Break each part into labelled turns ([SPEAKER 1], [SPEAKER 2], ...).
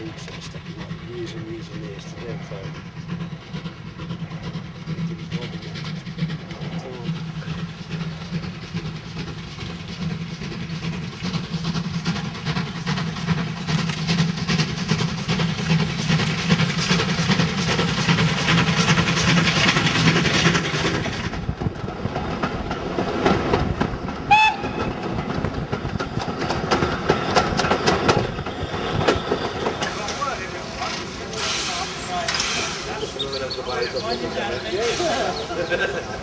[SPEAKER 1] roots and stuff like years and years and years to the outside. Thank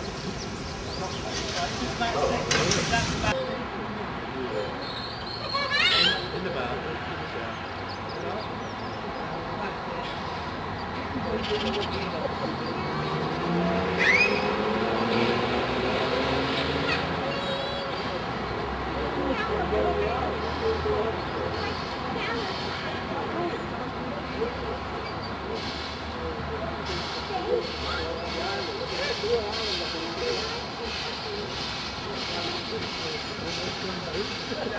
[SPEAKER 2] Thank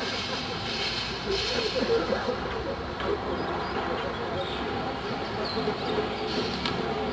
[SPEAKER 2] you.